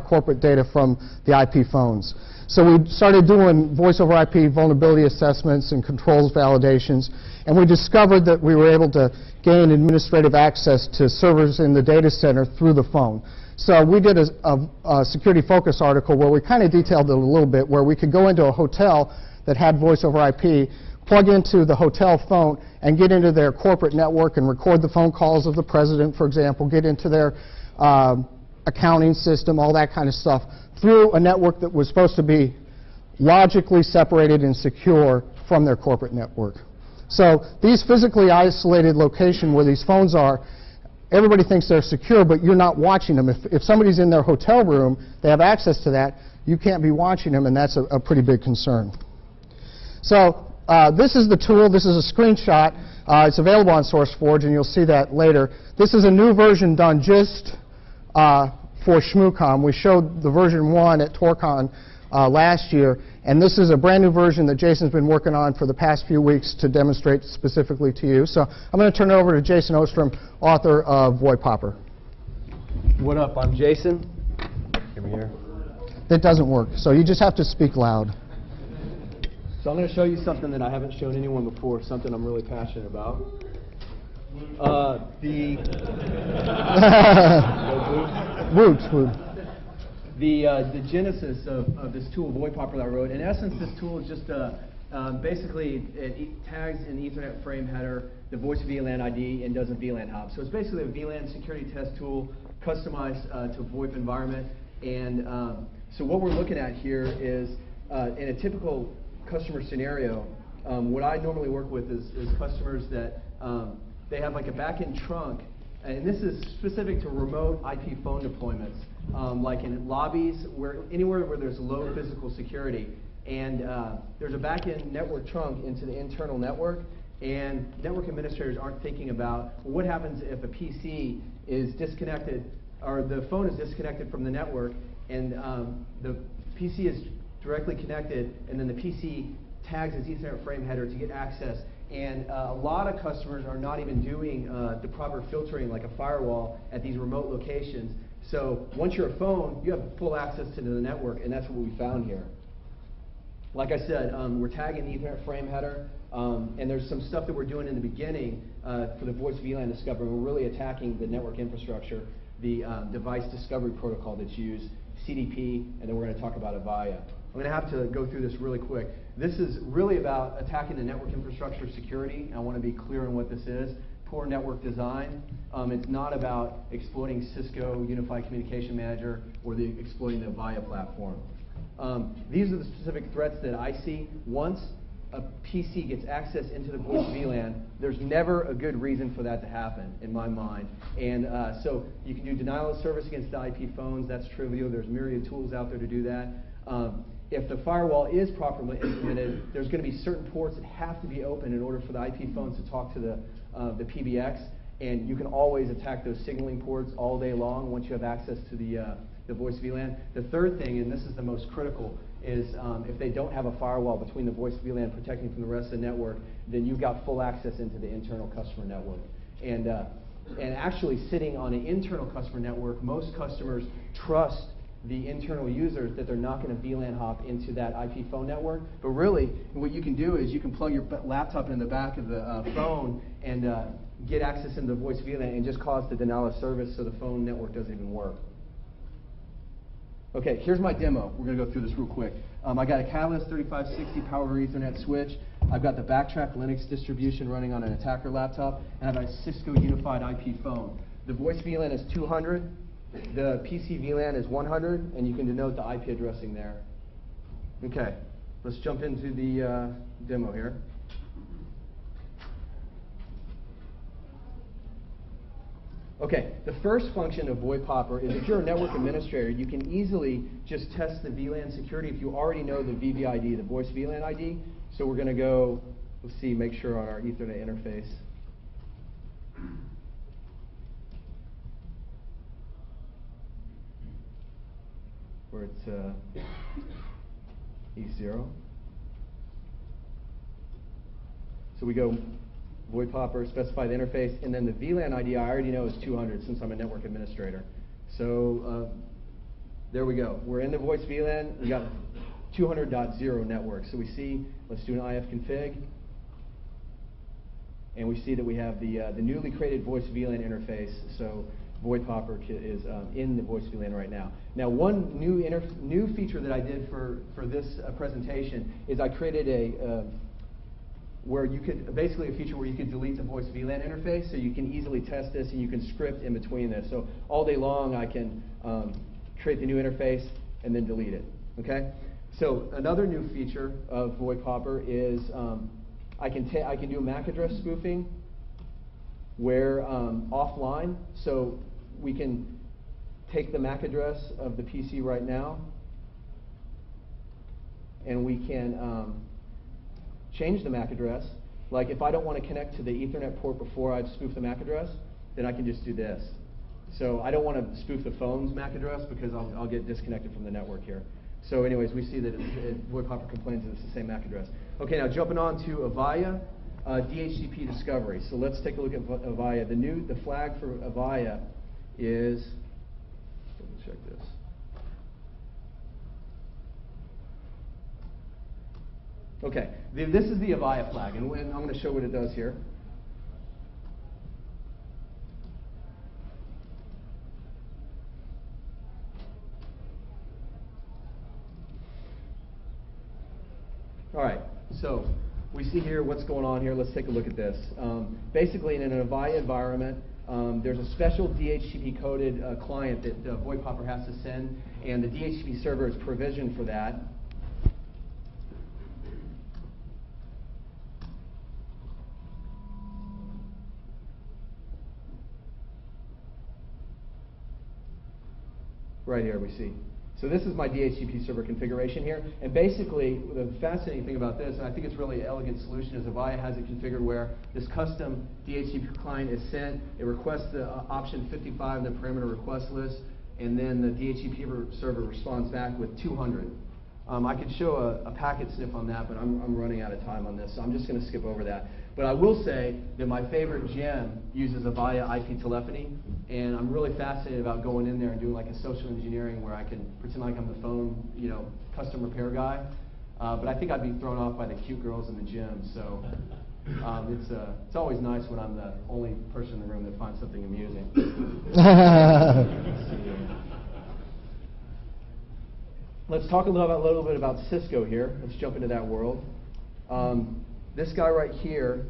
corporate data from the IP phones. So we started doing voice over IP vulnerability assessments and controls validations, and we discovered that we were able to gain administrative access to servers in the data center through the phone. So we did a, a, a security focus article where we kind of detailed it a little bit, where we could go into a hotel that had voice over IP, plug into the hotel phone, and get into their corporate network and record the phone calls of the president, for example, get into their um, accounting system, all that kind of stuff, through a network that was supposed to be logically separated and secure from their corporate network. So these physically isolated location where these phones are, everybody thinks they're secure, but you're not watching them. If, if somebody's in their hotel room, they have access to that, you can't be watching them, and that's a, a pretty big concern. So uh, this is the tool. This is a screenshot. Uh, it's available on SourceForge, and you'll see that later. This is a new version done just uh, for ShmooCon. We showed the version 1 at TorCon uh, last year, and this is a brand new version that Jason's been working on for the past few weeks to demonstrate specifically to you. So I'm going to turn it over to Jason Ostrom, author of VoIP Popper. What up? I'm Jason. Give me here. That doesn't work, so you just have to speak loud. So I'm going to show you something that I haven't shown anyone before, something I'm really passionate about. Uh, the Woot. the uh, the genesis of, of this tool, VoIP Popular I wrote. In essence, this tool is just a um, basically it tags an Ethernet frame header, the voice VLAN ID, and does a VLAN hop. So it's basically a VLAN security test tool customized uh, to VoIP environment. And um, so what we're looking at here is uh, in a typical customer scenario, um, what I normally work with is, is customers that um, they have like a back-end trunk, and this is specific to remote IP phone deployments, um, like in lobbies, where anywhere where there's low physical security, and uh, there's a back-end network trunk into the internal network, and network administrators aren't thinking about well, what happens if a PC is disconnected, or the phone is disconnected from the network, and um, the PC is directly connected, and then the PC tags its Ethernet frame header to get access. And uh, a lot of customers are not even doing uh, the proper filtering like a firewall at these remote locations. So once you're a phone, you have full access to the network, and that's what we found here. Like I said, um, we're tagging the Ethernet frame header, um, and there's some stuff that we're doing in the beginning uh, for the voice VLAN discovery. We're really attacking the network infrastructure, the um, device discovery protocol that's used, CDP, and then we're going to talk about Avaya. I'm going to have to go through this really quick. This is really about attacking the network infrastructure security. I want to be clear on what this is. Poor network design. Um, it's not about exploiting Cisco Unified Communication Manager or the, exploiting the Avaya platform. Um, these are the specific threats that I see. Once a PC gets access into the voice VLAN, there's never a good reason for that to happen, in my mind. And uh, so you can do denial of service against IP phones. That's trivial. There's myriad tools out there to do that. Um, if the firewall is properly implemented, there's going to be certain ports that have to be open in order for the IP phones to talk to the, uh, the PBX. And you can always attack those signaling ports all day long once you have access to the, uh, the voice VLAN. The third thing, and this is the most critical, is um, if they don't have a firewall between the voice VLAN protecting from the rest of the network, then you've got full access into the internal customer network. And, uh, and actually sitting on an internal customer network, most customers trust the internal users that they're not going to VLAN hop into that IP phone network. But really, what you can do is you can plug your laptop in the back of the uh, phone and uh, get access into the voice VLAN and just cause the denial of service so the phone network doesn't even work. Okay, here's my demo. We're going to go through this real quick. Um, I got a Catalyst 3560 Power Ethernet switch. I've got the Backtrack Linux distribution running on an attacker laptop, and I've got a Cisco Unified IP phone. The voice VLAN is 200. The PC VLAN is 100, and you can denote the IP addressing there. Okay, let's jump into the uh, demo here. Okay, the first function of VoIP Popper is if you're a network administrator, you can easily just test the VLAN security if you already know the VVID, the voice VLAN ID. So we're going to go, let's see, make sure on our Ethernet interface. Where it's uh, E0. So we go VoIP Popper, specify the interface, and then the VLAN ID I already know is 200 since I'm a network administrator. So uh, There we go. We're in the voice VLAN. We got 200.0 network. So we see, let's do an IF config. And we see that we have the, uh, the newly created voice VLAN interface. So VoIP Hopper ki- is um, in the voice VLAN right now. Now, one new, new feature that I did for, for this uh, presentation is I created a, uh, where you could, basically a feature where you could delete the voice VLAN interface, so you can easily test this and you can script in between this. So all day long, I can um, create the new interface and then delete it, okay? So another new feature of VoIP Hopper is um, I can I can do MAC address spoofing where um, offline, so we can take the MAC address of the PC right now, and we can um, change the MAC address. Like if I don't want to connect to the Ethernet port before I've spoofed the MAC address, then I can just do this. So I don't want to spoof the phone's MAC address because I'll, I'll get disconnected from the network here. So anyways, we see that it, it, VoIP Hopper complains that it's the same MAC address. Okay, now jumping on to Avaya uh, DHCP discovery. So let's take a look at Avaya. The new, the flag for Avaya is, double check this. Okay, the, this is the Avaya flag, and when, I'm going to show what it does here. All right, so we see here what's going on here. Let's take a look at this. Um, basically, in an Avaya environment, um, there's a special DHCP coded uh, client that uh, VoIP has to send, and the DHCP server is provisioned for that. Right here we see. So this is my DHCP server configuration here. And basically, the fascinating thing about this, and I think it's really an elegant solution, is Avaya has it configured where this custom DHCP client is sent, it requests the uh, option 55 in the parameter request list, and then the DHCP server responds back with 200. Um, I could show a, a packet sniff on that, but I'm, I'm running out of time on this, so I'm just going to skip over that. But I will say that my favorite gem uses Avaya IP telephony, and I'm really fascinated about going in there and doing like a social engineering where I can pretend like I'm the phone, you know, custom repair guy. Uh, but I think I'd be thrown off by the cute girls in the gym, so um, it's, uh, it's always nice when I'm the only person in the room that finds something amusing. Let's talk a little, about, little bit about Cisco here. Let's jump into that world. Um, this guy right here,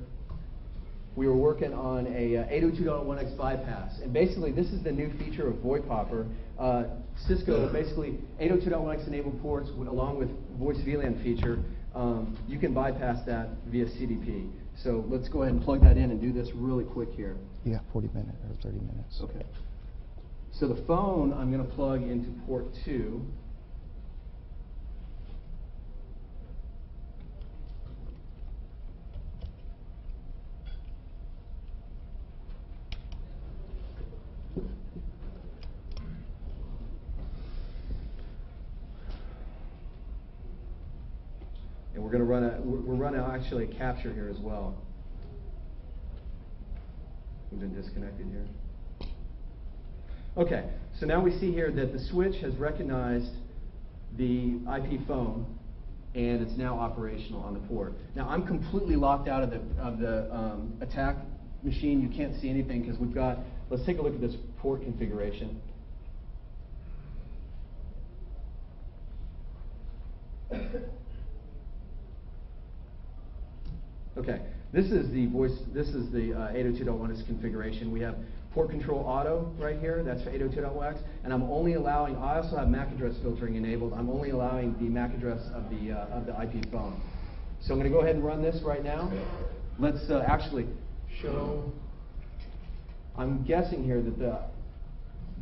we were working on a uh, 802.1x bypass. And basically, this is the new feature of VoIP Hopper. Uh, Cisco, basically, 802.1x enabled ports along with voice VLAN feature, um, you can bypass that via CDP. So let's go ahead and plug that in and do this really quick here. You got 40 minutes or 30 minutes. Okay. So the phone, I'm going to plug into port 2. We're going to run a, we're running actually a capture here as well. We've been disconnected here. Okay, so now we see here that the switch has recognized the IP phone and it's now operational on the port. Now I'm completely locked out of the, of the um, attack machine. You can't see anything because we've got, let's take a look at this port configuration. Okay, this is the voice, this is the uh, 802.1x configuration. We have port control auto right here, that's for 802.1x, and I'm only allowing, I also have MAC address filtering enabled. I'm only allowing the MAC address of the, uh, of the IP phone. So I'm going to go ahead and run this right now. Let's uh, actually show, I'm guessing here that the,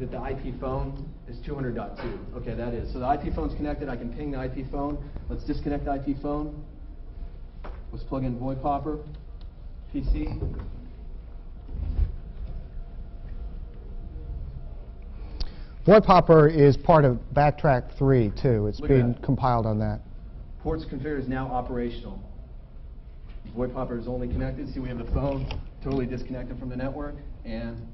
that the IP phone is 200.2. Okay, that is. So the IP phone's connected, I can ping the IP phone. Let's disconnect the IP phone. Let's plug in VoIP Hopper, PC. VoIP Hopper is part of Backtrack 3, too. It's Look at being that. compiled on that. Ports configured is now operational. VoIP Hopper is only connected. See, we have the phone totally disconnected from the network, and.